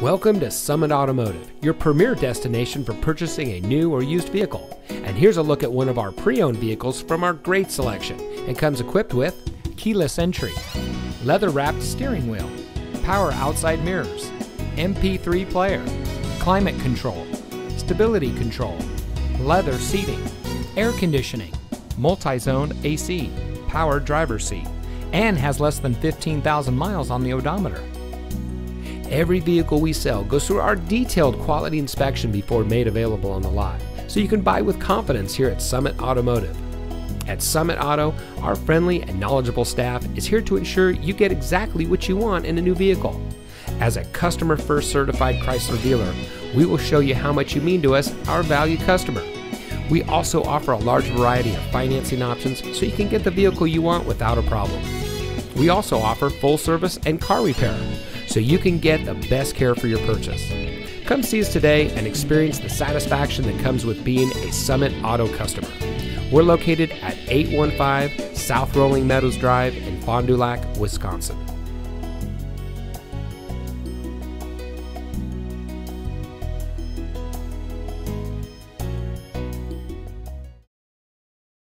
Welcome to Summit Automotive, your premier destination for purchasing a new or used vehicle. And here's a look at one of our pre owned vehicles from our great selection and comes equipped with keyless entry, leather wrapped steering wheel, power outside mirrors, MP3 player, climate control, stability control, leather seating, air conditioning, multi zone AC, power driver seat, and has less than 15,000 miles on the odometer. Every vehicle we sell goes through our detailed quality inspection before made available on the lot, so you can buy with confidence here at Summit Automotive. At Summit Auto, our friendly and knowledgeable staff is here to ensure you get exactly what you want in a new vehicle. As a customer first certified Chrysler dealer, we will show you how much you mean to us, our valued customer. We also offer a large variety of financing options so you can get the vehicle you want without a problem. We also offer full service and car repair so you can get the best care for your purchase. Come see us today and experience the satisfaction that comes with being a Summit Auto customer. We're located at 815 South Rolling Meadows Drive in Fond du Lac, Wisconsin.